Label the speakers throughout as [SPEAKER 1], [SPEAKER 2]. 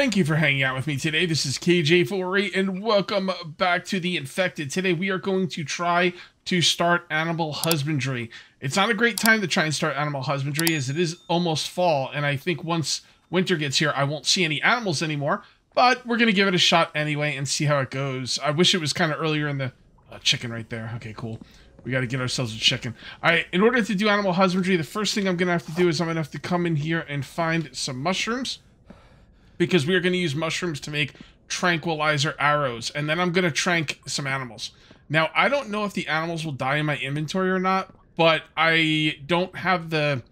[SPEAKER 1] Thank you for hanging out with me today. This is Kage848 and welcome back to The Infected. Today we are going to try to start animal husbandry. It's not a great time to try and start animal husbandry as it is almost fall and I think once winter gets here I won't see any animals anymore, but we're going to give it a shot anyway and see how it goes. I wish it was kind of earlier in the... Uh, chicken right there. Okay, cool. We got to get ourselves a chicken. All right, in order to do animal husbandry, the first thing I'm going to have to do is I'm going to have to come in here and find some mushrooms because we are going to use mushrooms to make tranquilizer arrows, and then I'm going to trank some animals. Now, I don't know if the animals will die in my inventory or not, but I don't have the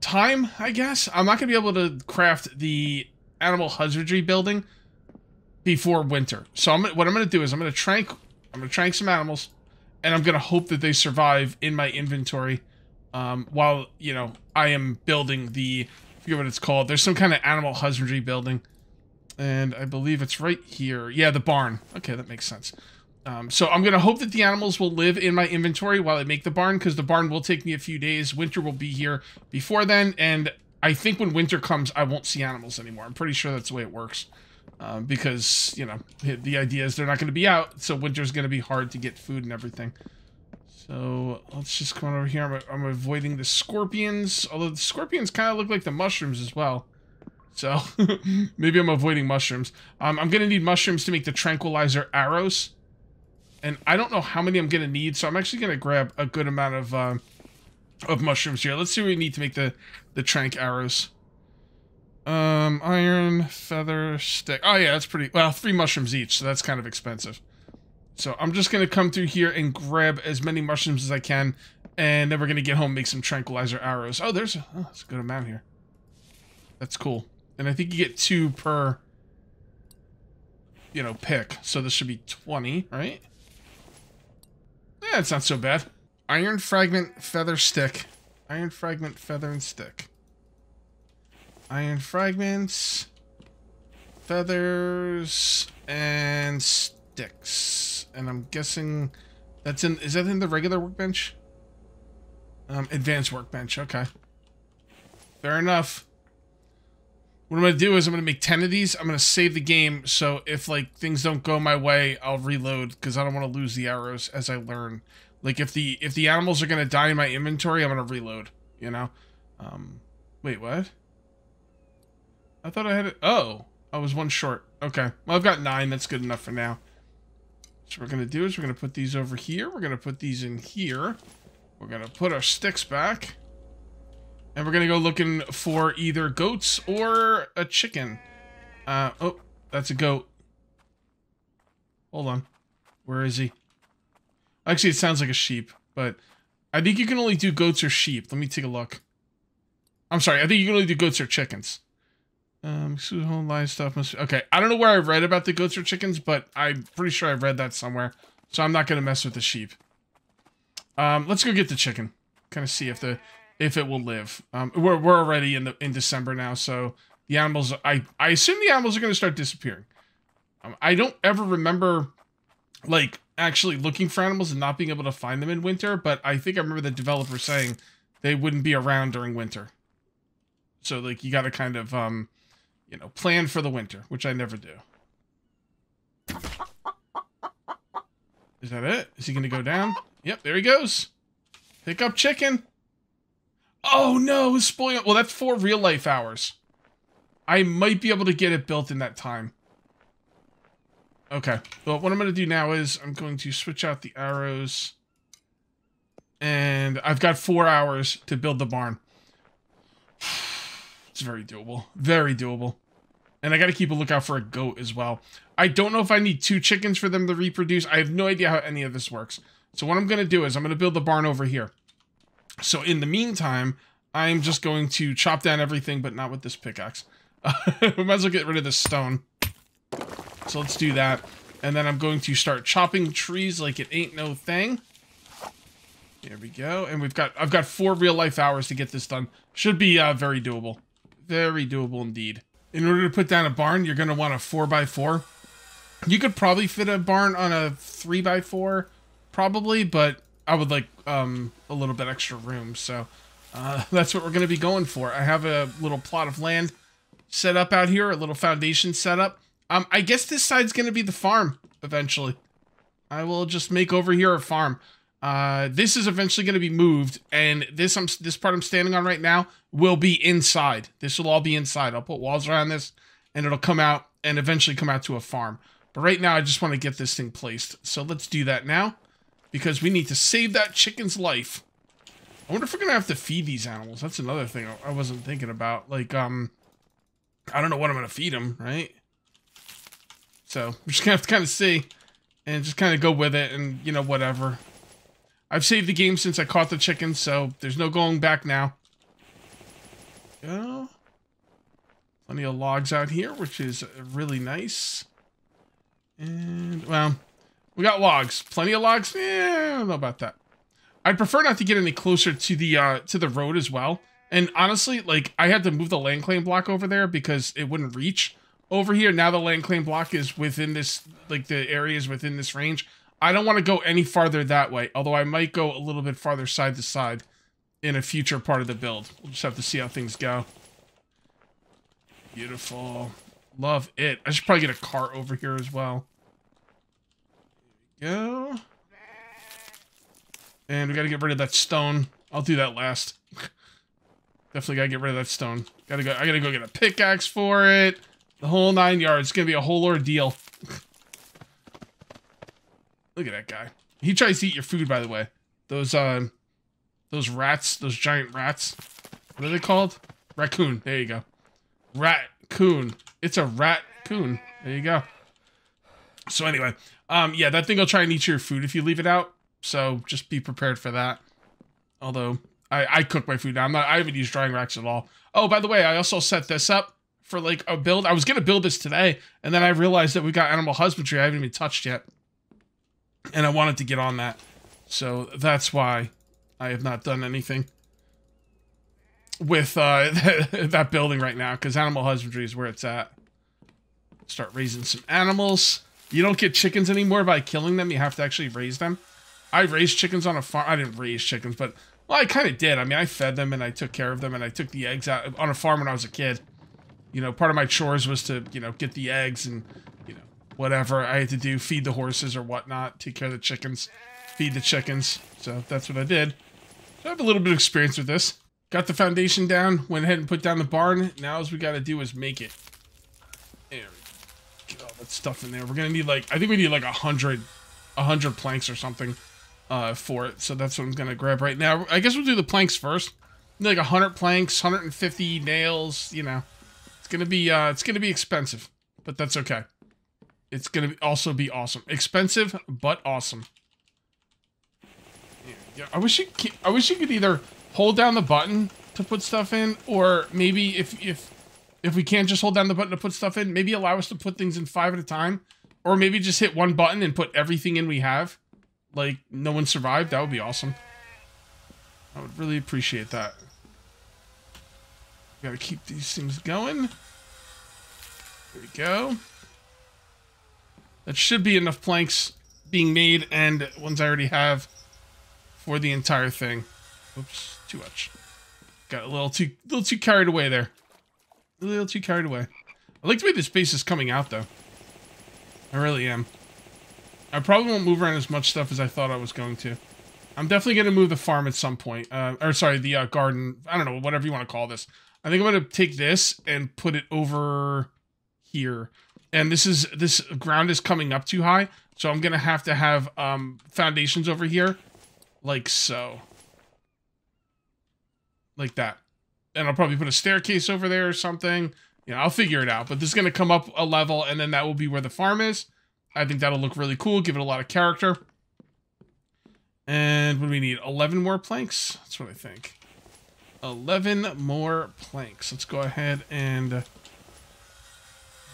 [SPEAKER 1] time, I guess. I'm not going to be able to craft the animal husbandry building before winter. So I'm, what I'm going to do is I'm going to trank I'm going to trank some animals, and I'm going to hope that they survive in my inventory um, while, you know, I am building the forget what it's called. There's some kind of animal husbandry building. And I believe it's right here. Yeah, the barn. Okay, that makes sense. Um, so I'm going to hope that the animals will live in my inventory while I make the barn, because the barn will take me a few days. Winter will be here before then, and I think when winter comes, I won't see animals anymore. I'm pretty sure that's the way it works. Um, because, you know, the idea is they're not going to be out, so winter's going to be hard to get food and everything. So let's just come on over here. I'm, I'm avoiding the scorpions, although the scorpions kind of look like the mushrooms as well. So maybe I'm avoiding mushrooms. Um, I'm going to need mushrooms to make the tranquilizer arrows. And I don't know how many I'm going to need, so I'm actually going to grab a good amount of uh, of mushrooms here. Let's see what we need to make the, the trank arrows. Um, iron, feather, stick. Oh yeah, that's pretty, well, three mushrooms each, so that's kind of expensive. So I'm just going to come through here and grab as many mushrooms as I can. And then we're going to get home make some tranquilizer arrows. Oh, there's a, oh, a good amount here. That's cool. And I think you get two per, you know, pick. So this should be 20, right? Yeah, it's not so bad. Iron fragment, feather, stick. Iron fragment, feather, and stick. Iron fragments, feathers, and sticks and I'm guessing that's in, is that in the regular workbench? Um, advanced workbench, okay. Fair enough. What I'm going to do is I'm going to make 10 of these. I'm going to save the game, so if, like, things don't go my way, I'll reload, because I don't want to lose the arrows as I learn. Like, if the if the animals are going to die in my inventory, I'm going to reload, you know? Um, wait, what? I thought I had it. Oh, I was one short. Okay. Well, I've got nine. That's good enough for now. So we're going to do is we're going to put these over here. We're going to put these in here. We're going to put our sticks back. And we're going to go looking for either goats or a chicken. Uh, oh, that's a goat. Hold on. Where is he? Actually, it sounds like a sheep, but I think you can only do goats or sheep. Let me take a look. I'm sorry, I think you can only do goats or chickens. Um, home livestock must. Okay, I don't know where I read about the goats or chickens, but I'm pretty sure I read that somewhere. So I'm not gonna mess with the sheep. Um, let's go get the chicken. Kind of see if the if it will live. Um, we're we're already in the in December now, so the animals. I I assume the animals are gonna start disappearing. Um, I don't ever remember like actually looking for animals and not being able to find them in winter, but I think I remember the developer saying they wouldn't be around during winter. So like you got to kind of um you know, plan for the winter, which I never do. Is that it? Is he going to go down? Yep, there he goes. Pick up chicken. Oh no, spoil. Well, that's four real life hours. I might be able to get it built in that time. Okay. Well, what I'm going to do now is I'm going to switch out the arrows. And I've got four hours to build the barn. It's very doable. Very doable. And I got to keep a lookout for a goat as well. I don't know if I need two chickens for them to reproduce. I have no idea how any of this works. So what I'm going to do is I'm going to build the barn over here. So in the meantime, I'm just going to chop down everything, but not with this pickaxe. we might as well get rid of this stone. So let's do that. And then I'm going to start chopping trees like it ain't no thing. There we go. And we've got, I've got four real life hours to get this done. Should be uh, very doable. Very doable indeed. In order to put down a barn, you're going to want a 4x4. You could probably fit a barn on a 3x4, probably, but I would like um, a little bit extra room. So uh, that's what we're going to be going for. I have a little plot of land set up out here, a little foundation setup. Um, I guess this side's gonna be the farm eventually. I will just make over here a farm. Uh, this is eventually going to be moved, and this I'm this part I'm standing on right now will be inside. This will all be inside. I'll put walls around this, and it'll come out and eventually come out to a farm. But right now, I just want to get this thing placed. So let's do that now, because we need to save that chicken's life. I wonder if we're gonna have to feed these animals. That's another thing I wasn't thinking about. Like, um, I don't know what I'm gonna feed them, right? So we're just gonna have to kind of see, and just kind of go with it, and you know whatever. I've saved the game since I caught the chicken, so there's no going back now. Go. Plenty of logs out here, which is really nice. And, well, we got logs. Plenty of logs? Yeah, I don't know about that. I'd prefer not to get any closer to the uh, to the road as well. And honestly, like, I had to move the land claim block over there because it wouldn't reach over here. Now the land claim block is within this, like, the areas within this range. I don't want to go any farther that way, although I might go a little bit farther side to side in a future part of the build. We'll just have to see how things go. Beautiful. Love it. I should probably get a cart over here as well. go. And we gotta get rid of that stone. I'll do that last. Definitely gotta get rid of that stone. Gotta go. I gotta go get a pickaxe for it. The whole nine yards. It's gonna be a whole ordeal. Look at that guy. He tries to eat your food, by the way. Those, uh, those rats, those giant rats. What are they called? Raccoon. There you go. Raccoon. It's a raccoon. There you go. So anyway, um, yeah, that thing will try and eat your food if you leave it out. So just be prepared for that. Although I, I cook my food now. I'm not, I haven't used drying racks at all. Oh, by the way, I also set this up for like a build. I was going to build this today, and then I realized that we got animal husbandry I haven't even touched yet and I wanted to get on that. So that's why I have not done anything with uh, that building right now, because animal husbandry is where it's at. Start raising some animals. You don't get chickens anymore by killing them. You have to actually raise them. I raised chickens on a farm. I didn't raise chickens, but well, I kind of did. I mean, I fed them and I took care of them and I took the eggs out on a farm when I was a kid. You know, part of my chores was to, you know, get the eggs and whatever I had to do, feed the horses or whatnot, take care of the chickens, feed the chickens. So that's what I did. So I have a little bit of experience with this. Got the foundation down, went ahead and put down the barn. Now all we got to do is make it. There Get all that stuff in there. We're to need like, I think we need like a hundred, a hundred planks or something uh, for it. So that's what I'm to grab right now. I guess we'll do the planks first. Like a hundred planks, 150 nails, you know. It's to be, uh, it's to be expensive, but that's okay. It's gonna also be awesome. Expensive, but awesome. Yeah, I wish you I wish you could either hold down the button to put stuff in, or maybe if if if we can't just hold down the button to put stuff in, maybe allow us to put things in five at a time, or maybe just hit one button and put everything in we have. Like no one survived. That would be awesome. I would really appreciate that. Gotta keep these things going. There we go. That should be enough planks being made and ones I already have for the entire thing. Oops, too much. Got a little too little too carried away there. A little too carried away. I like the way this base is coming out though. I really am. I probably won't move around as much stuff as I thought I was going to. I'm definitely going to move the farm at some point. Uh, or sorry, the uh, garden. I don't know, whatever you want to call this. I think I'm going to take this and put it over here and this is this ground is coming up too high so i'm gonna have to have um foundations over here like so. Like that. And i'll probably put a staircase over there or something. You know i'll figure it out but this is gonna come up a level and then that will be where the farm is. I think that'll look really cool give it a lot of character. And what do we need? 11 more planks? That's what i think. 11 more planks. Let's go ahead and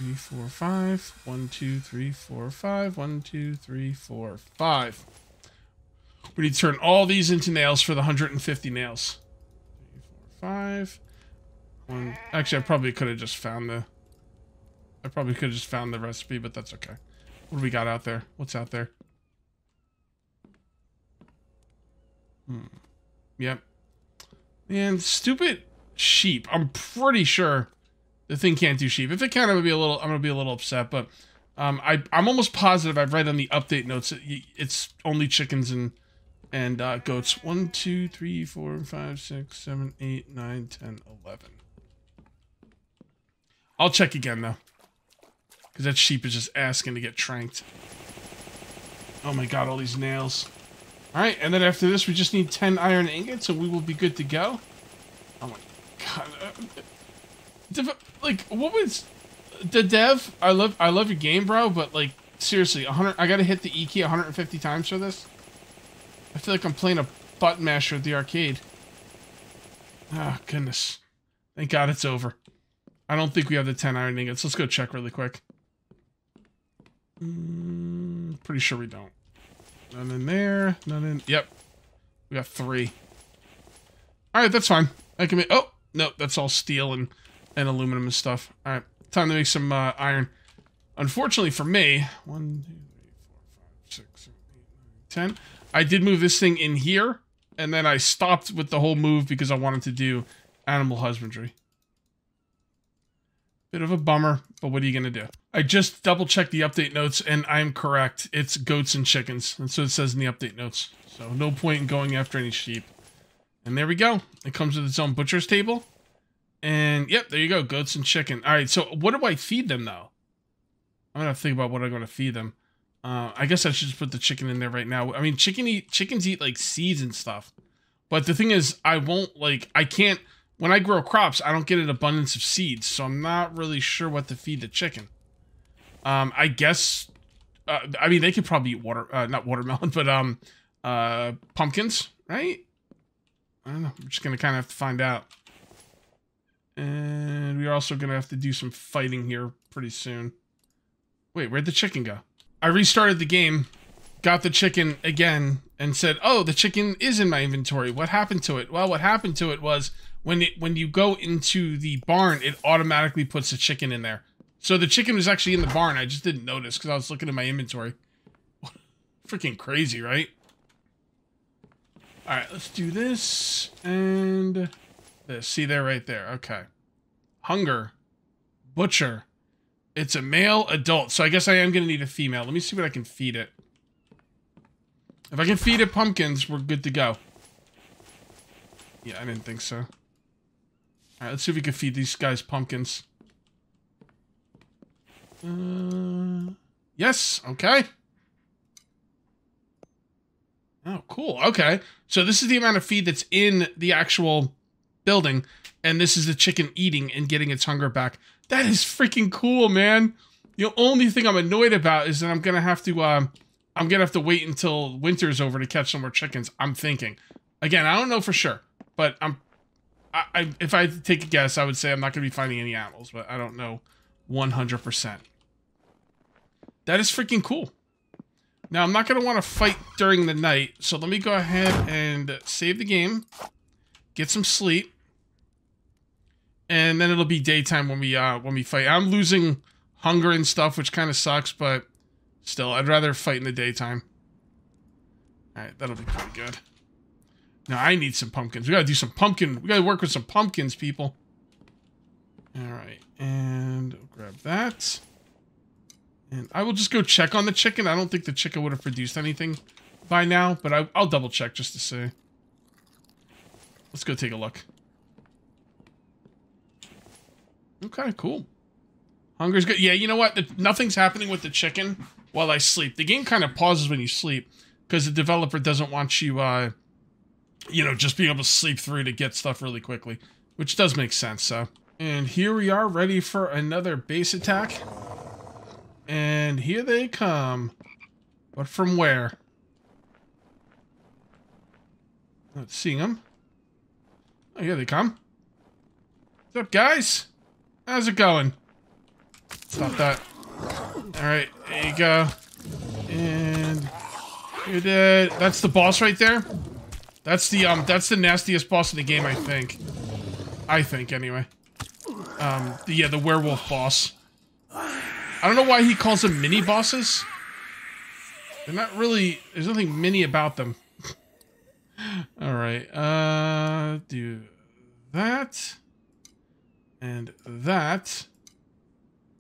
[SPEAKER 1] three, four, five. One, two, three, four, five. One, two, three, four, five. We need to turn all these into nails for the 150 nails. Three, four, five. One. Actually, I probably could have just found the... I probably could have just found the recipe, but that's okay. What do we got out there? What's out there? Hmm. Yep. And stupid sheep. I'm pretty sure The thing can't do sheep. If it can, I'm gonna be a little. I'm gonna be a little upset. But um, I I'm almost positive I've read on the update notes it's only chickens and and uh, goats. One, two, three, four, five, six, seven, eight, nine, ten, eleven. I'll check again though, because that sheep is just asking to get tranked. Oh my god, all these nails. Alright, and then after this, we just need 10 iron ingots, and we will be good to go. Oh my god. Like, what was... The dev, I love I love your game, bro, but, like, seriously, 100, I gotta hit the E key 150 times for this? I feel like I'm playing a button masher at the arcade. Oh, goodness. Thank God it's over. I don't think we have the 10 iron ingots. Let's go check really quick. Mm, pretty sure we don't. None in there. None in... Yep. We got three. Alright, that's fine. I can make... Oh! No, that's all steel and, and aluminum and stuff. Alright, time to make some uh, iron. Unfortunately for me... One, two, three, four, five, six, seven, eight, nine, ten. I did move this thing in here, and then I stopped with the whole move because I wanted to do animal husbandry. Bit of a bummer, but what are you going to do? I just double checked the update notes and I'm correct. It's goats and chickens. And so it says in the update notes. So no point in going after any sheep. And there we go. It comes with its own butcher's table. And yep, there you go. Goats and chicken. All right, so what do I feed them though? I'm to think about what I'm to feed them. Uh, I guess I should just put the chicken in there right now. I mean, chicken eat chickens eat like seeds and stuff. But the thing is, I won't like I can't when I grow crops, I don't get an abundance of seeds, so I'm not really sure what to feed the chicken. Um, I guess, uh, I mean, they could probably eat water, uh, not watermelon, but um, uh, pumpkins, right? I don't know. I'm just gonna kind of have to find out. And we're also gonna have to do some fighting here pretty soon. Wait, where'd the chicken go? I restarted the game, got the chicken again, and said, "Oh, the chicken is in my inventory. What happened to it?" Well, what happened to it was when it when you go into the barn, it automatically puts the chicken in there. So the chicken was actually in the barn. I just didn't notice because I was looking at my inventory. Freaking crazy, right? All right, let's do this and this. See there, right there. Okay. Hunger. Butcher. It's a male adult, so I guess I am going to need a female. Let me see what I can feed it. If I can feed it pumpkins, we're good to go. Yeah, I didn't think so. Alright, let's see if we can feed these guys pumpkins. Uh, yes, okay. Oh, cool. Okay. So this is the amount of feed that's in the actual building, and this is the chicken eating and getting its hunger back. That is freaking cool, man. The only thing I'm annoyed about is that I'm gonna have to, um, I'm gonna have to wait until winter's over to catch some more chickens. I'm thinking. Again, I don't know for sure, but I'm I, I, if I take a guess, I would say I'm not to be finding any animals, but I don't know 100%. That is freaking cool. Now, I'm not going to want to fight during the night, so let me go ahead and save the game, get some sleep, and then it'll be daytime when we uh, when we fight. I'm losing hunger and stuff, which kind of sucks, but still, I'd rather fight in the daytime. All right, that'll be pretty good. Now I need some pumpkins. We gotta do some pumpkin. We gotta work with some pumpkins, people. All right, and grab that. And I will just go check on the chicken. I don't think the chicken would have produced anything by now, but I, will double check just to see. Let's go take a look. Okay, cool. Hunger's good. Yeah, you know what? The, nothing's happening with the chicken while I sleep. The game kind of pauses when you sleep because the developer doesn't want you uh, you know, just being able to sleep through to get stuff really quickly, which does make sense, so. And here we are ready for another base attack. And here they come. But from where? Not seeing them. Oh, here they come. What's up, guys? How's it going? Stop that. Alright, there you go. And you're dead. That's the boss right there. That's the um that's the nastiest boss in the game, I think. I think anyway. Um the, yeah, the werewolf boss. I don't know why he calls them mini bosses. They're not really there's nothing mini about them. Alright, uh do that. And that.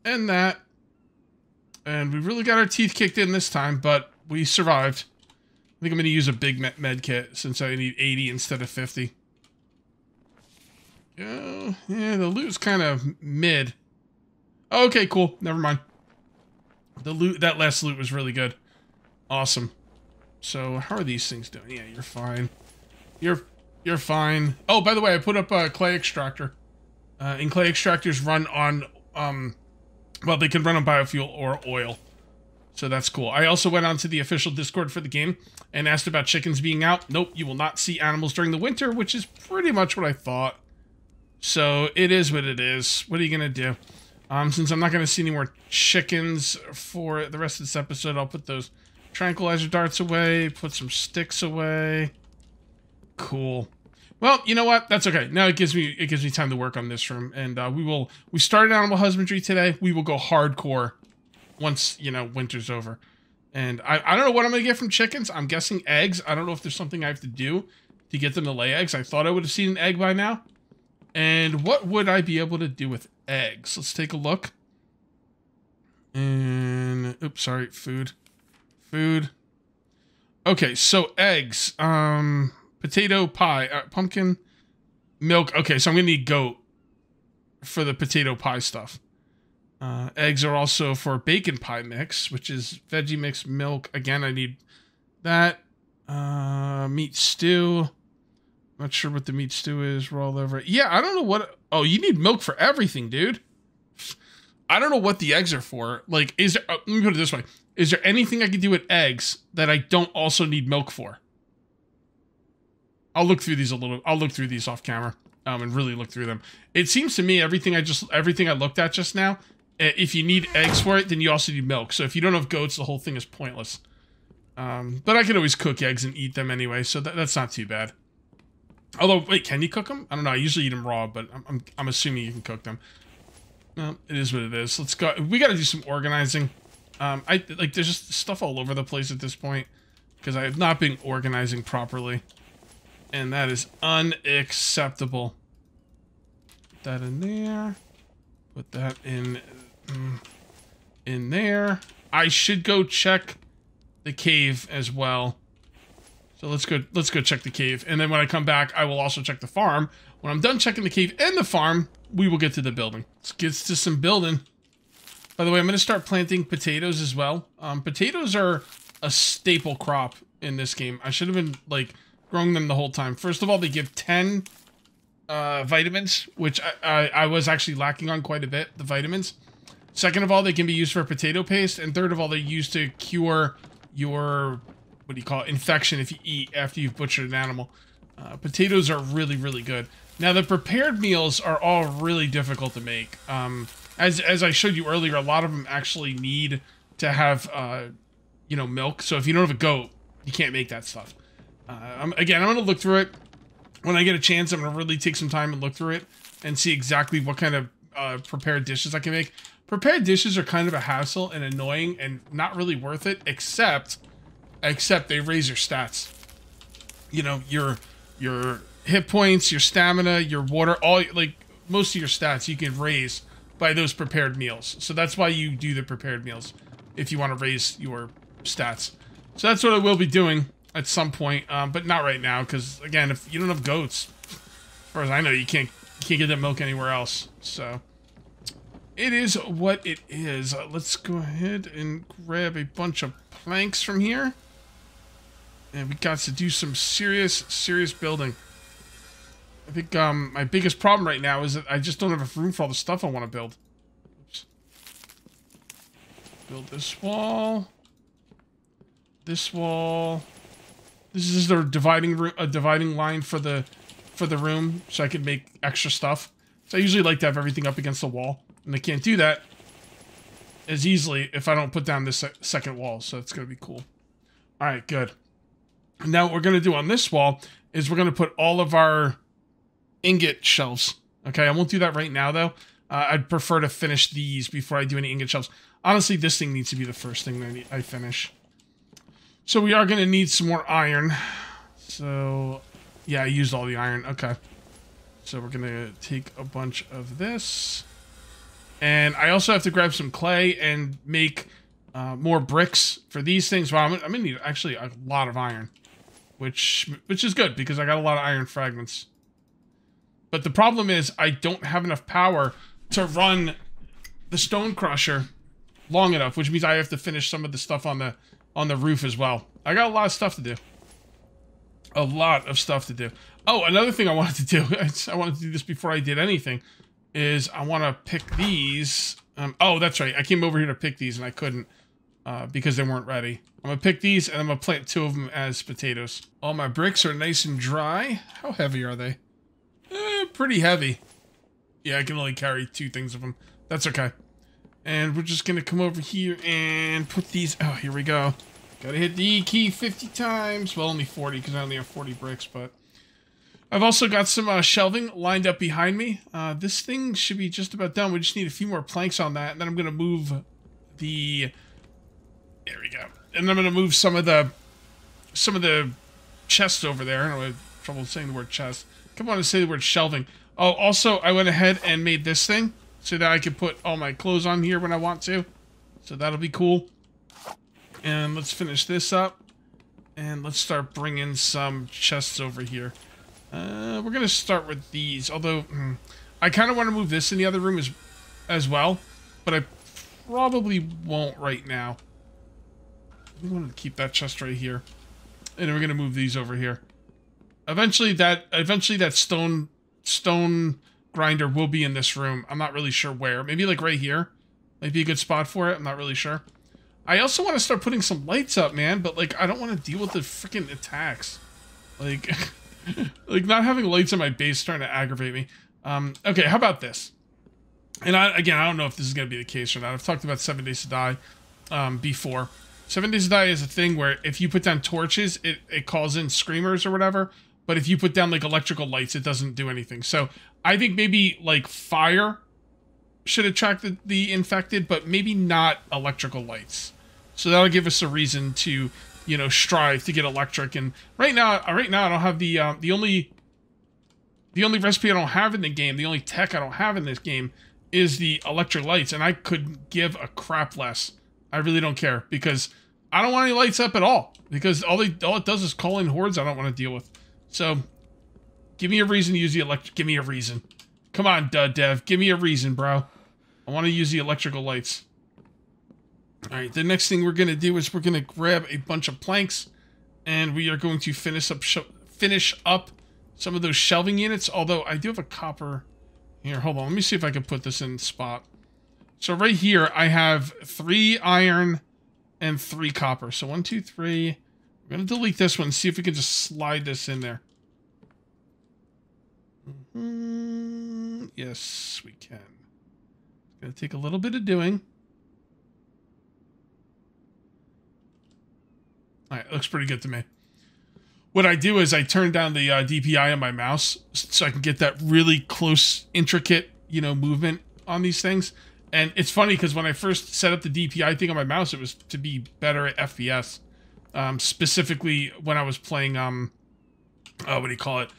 [SPEAKER 1] And that. And we really got our teeth kicked in this time, but we survived. I think I'm going to use a big med kit since I need 80 instead of 50. Uh, yeah, the loot's kind of mid. Okay, cool. Never mind. The loot, that last loot was really good. Awesome. So, how are these things doing? Yeah, you're fine. You're you're fine. Oh, by the way, I put up a clay extractor. Uh, and clay extractors run on, um, well, they can run on biofuel or oil. So that's cool. I also went onto the official Discord for the game and asked about chickens being out. Nope, you will not see animals during the winter, which is pretty much what I thought. So it is what it is. What are you going to do? Um, since I'm not going to see any more chickens for the rest of this episode, I'll put those tranquilizer darts away, put some sticks away. Cool. Well, you know what? That's okay. Now it gives me it gives me time to work on this room, and uh, we will we started animal husbandry today. We will go hardcore once you know winter's over. And I, I don't know what I'm gonna get from chickens. I'm guessing eggs. I don't know if there's something I have to do to get them to lay eggs. I thought I would have seen an egg by now. And what would I be able to do with eggs? Let's take a look. And oops, sorry, food, food. Okay, so eggs. Um, potato pie, uh, pumpkin, milk. Okay, so I'm gonna need goat for the potato pie stuff. Uh, eggs are also for bacon pie mix, which is veggie mix, milk. Again, I need that. Uh, meat stew. Not sure what the meat stew is. Roll over. Yeah, I don't know what. Oh, you need milk for everything, dude. I don't know what the eggs are for. Like, is there? Uh, let me put it this way: Is there anything I can do with eggs that I don't also need milk for? I'll look through these a little. I'll look through these off camera um, and really look through them. It seems to me everything I just everything I looked at just now. If you need eggs for it, then you also need milk. So if you don't have goats, the whole thing is pointless. Um, but I can always cook eggs and eat them anyway, so that, that's not too bad. Although, wait, can you cook them? I don't know. I usually eat them raw, but I'm, I'm, I'm assuming you can cook them. Well, it is what it is. Let's go. We got to do some organizing. Um, I like there's just stuff all over the place at this point because I have not been organizing properly. And that is unacceptable. Put that in there. Put that in mm, in there. I should go check the cave as well. So let's go let's go check the cave. And then when I come back, I will also check the farm. When I'm done checking the cave and the farm, we will get to the building. Let's get to some building. By the way, I'm going to start planting potatoes as well. Um, potatoes are a staple crop in this game. I should have been, like, growing them the whole time. First of all, they give 10 uh, vitamins, which I, I, I, was actually lacking on quite a bit, the vitamins. Second of all, they can be used for potato paste. And third of all, they're used to cure your, what do you call it, infection if you eat after you've butchered an animal. Uh, potatoes are really, really good. Now, the prepared meals are all really difficult to make. Um, as, as I showed you earlier, a lot of them actually need to have, uh, you know, milk. So if you don't have a goat, you can't make that stuff. Uh, again, I'm to look through it. When I get a chance, I'm to really take some time and look through it and see exactly what kind of uh, prepared dishes I can make. Prepared dishes are kind of a hassle and annoying and not really worth it, except, except they raise your stats. You know, your, your hit points, your stamina, your water, all, like, most of your stats you can raise by those prepared meals. So that's why you do the prepared meals, if you want to raise your stats. So that's what I will be doing at some point, um, but not right now, because, again, if you don't have goats, as far as I know, you can't, you can't get that milk anywhere else, so... It is what it is. Uh, let's go ahead and grab a bunch of planks from here. And we got to do some serious, serious building. I think um, my biggest problem right now is that I just don't have enough room for all the stuff I want to build. Oops. Build this wall. This wall. This is the dividing a dividing line for the for the room, so I can make extra stuff. So I usually like to have everything up against the wall, and I can't do that as easily if I don't put down this second wall. So it's gonna be cool. All right, good. Now what we're gonna do on this wall is we're gonna put all of our ingot shelves. Okay, I won't do that right now though. Uh, I'd prefer to finish these before I do any ingot shelves. Honestly, this thing needs to be the first thing that I finish. So we are going to need some more iron. So, yeah, I used all the iron. Okay. So we're going to take a bunch of this. And I also have to grab some clay and make uh, more bricks for these things. Well, I'm, I'm going to need actually a lot of iron, which which is good because I got a lot of iron fragments. But the problem is I don't have enough power to run the stone crusher long enough, which means I have to finish some of the stuff on the on the roof as well. I got a lot of stuff to do. A lot of stuff to do. Oh, another thing I wanted to do, I wanted to do this before I did anything, is I want to pick these. Um, oh, that's right. I came over here to pick these and I couldn't uh, because they weren't ready. I'm going to pick these and I'm going to plant two of them as potatoes. All my bricks are nice and dry. How heavy are they? Eh, pretty heavy. Yeah, I can only carry two things of them. That's okay. And we're just to come over here and put these... Oh, here we go. Gotta hit the E key 50 times. Well, only 40 because I only have 40 bricks, but... I've also got some uh, shelving lined up behind me. Uh, this thing should be just about done. We just need a few more planks on that, and then I'm to move the... There we go. And I'm to move some of the some of the chests over there. I don't have trouble saying the word chest. Come on to say the word shelving. Oh, also, I went ahead and made this thing so that I can put all my clothes on here when I want to. So that'll be cool. And let's finish this up. And let's start bringing some chests over here. Uh, we're going to start with these, although hmm, I kind of want to move this in the other room as, as well, but I probably won't right now. We want to keep that chest right here. And we're going to move these over here. Eventually that eventually that stone stone grinder will be in this room. I'm not really sure where. Maybe like right here. Might be a good spot for it. I'm not really sure. I also want to start putting some lights up, man, but like I don't want to deal with the freaking attacks. Like like not having lights on my base starting to aggravate me. Um, okay, how about this? And I, again, I don't know if this is going to be the case or not. I've talked about Seven Days to Die um, before. Seven Days to Die is a thing where if you put down torches, it, it calls in screamers or whatever. But if you put down like electrical lights, it doesn't do anything. So I think maybe like fire should attract the, the infected, but maybe not electrical lights. So that'll give us a reason to you know, strive to get electric. And right now, uh, right now, I don't have the um, the only the only recipe I don't have in the game, the only tech I don't have in this game is the electric lights, and I could give a crap less. I really don't care because I don't want any lights up at all because all they all it does is call in hordes I don't want to deal with. So, give me a reason to use the electric. Give me a reason. Come on, Dud Dev. Give me a reason, bro. I want to use the electrical lights. All right, the next thing we're going to do is we're going to grab a bunch of planks and we are going to finish up finish up some of those shelving units, although I do have a copper here. Hold on, let me see if I can put this in spot. So right here, I have three iron and three copper. So one, two, three. We're going to delete this one, and see if we can just slide this in there. Mm -hmm. Yes, we can. It's going to take a little bit of doing. Right, looks pretty good to me. What I do is I turn down the uh, DPI on my mouse so I can get that really close, intricate, you know, movement on these things. And it's funny because when I first set up the DPI thing on my mouse, it was to be better at FPS. Um, specifically when I was playing, um, oh, what do you call it?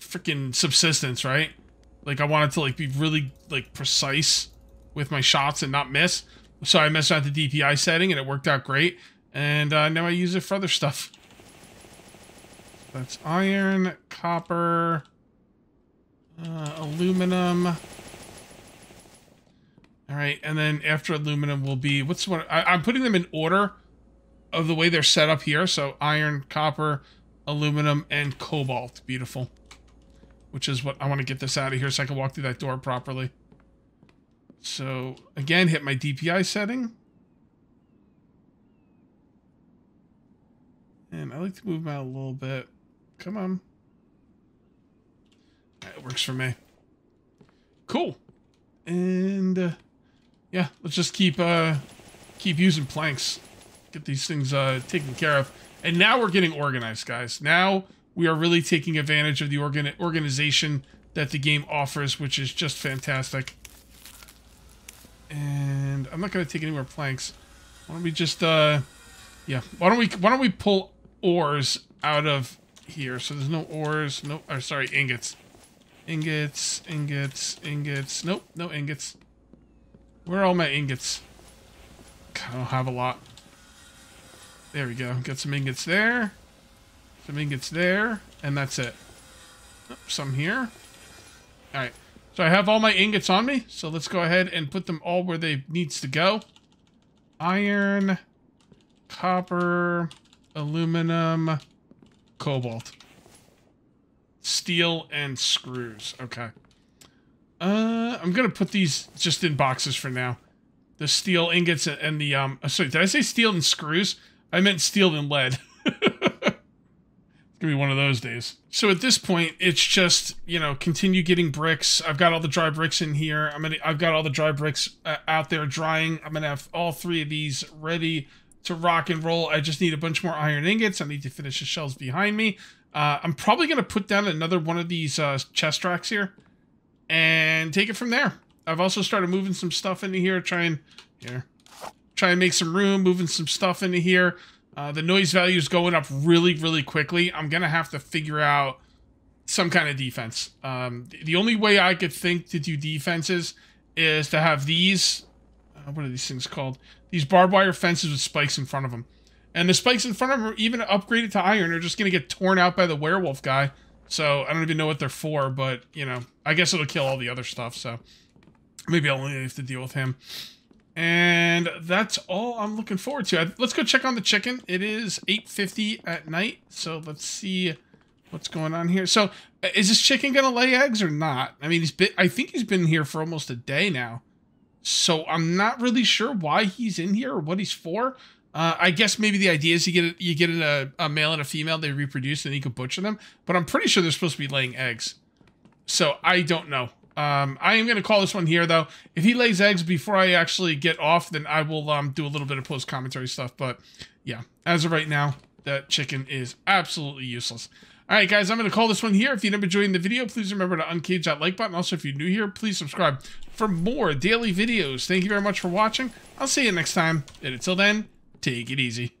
[SPEAKER 1] Freaking subsistence, right? Like I wanted to like be really like precise with my shots and not miss. So I messed around the DPI setting and it worked out great. And uh, now I use it for other stuff. That's iron, copper, uh, aluminum. All right, and then after aluminum will be what's what I, I'm putting them in order of the way they're set up here. So iron, copper, aluminum, and cobalt. Beautiful. Which is what I want to get this out of here so I can walk through that door properly. So again, hit my DPI setting. And I like to move out a little bit. Come on. It works for me. Cool. And uh, yeah, let's just keep uh, keep using planks. Get these things uh, taken care of. And now we're getting organized, guys. Now we are really taking advantage of the organ organization that the game offers, which is just fantastic. And I'm not going to take any more planks. Why don't we just, uh, yeah, why don't we, why don't we pull ores out of here. So there's no ores, no, or sorry, ingots. Ingots, ingots, ingots. Nope, no ingots. Where are all my ingots? I don't have a lot. There we go. Got some ingots there. Some ingots there. And that's it. Oh, some here. Alright. So I have all my ingots on me. So let's go ahead and put them all where they needs to go. Iron, copper, aluminum, cobalt. Steel and screws. Okay. Uh, I'm going to put these just in boxes for now. The steel ingots and the, um, uh, sorry, did I say steel and screws? I meant steel and lead. it's gonna be one of those days. So at this point, it's just you know continue getting bricks. I've got all the dry bricks in here. I'm gonna I've got all the dry bricks uh, out there drying. I'm gonna have all three of these ready to rock and roll. I just need a bunch more iron ingots. I need to finish the shelves behind me. Uh, I'm probably gonna put down another one of these uh, chest racks here and take it from there. I've also started moving some stuff into here, trying here try to make some room, moving some stuff into here. Uh, the noise value is going up really, really quickly. I'm going to have to figure out some kind of defense. Um, the only way I could think to do defenses is to have these, uh, what are these things called? These barbed wire fences with spikes in front of them. And the spikes in front of them are even upgraded to iron. They're just going to get torn out by the werewolf guy. So I don't even know what they're for, but, you know, I guess it'll kill all the other stuff. So maybe I'll only have to deal with him. And that's all I'm looking forward to. Let's go check on the chicken. It is 8.50 at night, so let's see what's going on here. So uh, is this chicken going to lay eggs or not? I mean, he's been, I think he's been here for almost a day now. So I'm not really sure why he's in here or what he's for. Uh, I guess maybe the idea is you get you get a, a male and a female, they reproduce, and you can butcher them. But I'm pretty sure they're supposed to be laying eggs. So I don't know. Um, I am going to call this one here, though. If he lays eggs before I actually get off, then I will um, do a little bit of post-commentary stuff. But, yeah, as of right now, that chicken is absolutely useless. All right, guys, I'm going to call this one here. If you up enjoying the video, please remember to uncage that like button. Also, if you're new here, please subscribe for more daily videos. Thank you very much for watching. I'll see you next time. And until then, take it easy.